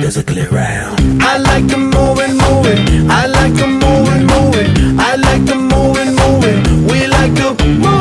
There's round. I like to move and move it. I like to move and move it. I like to move and move it. We like to move.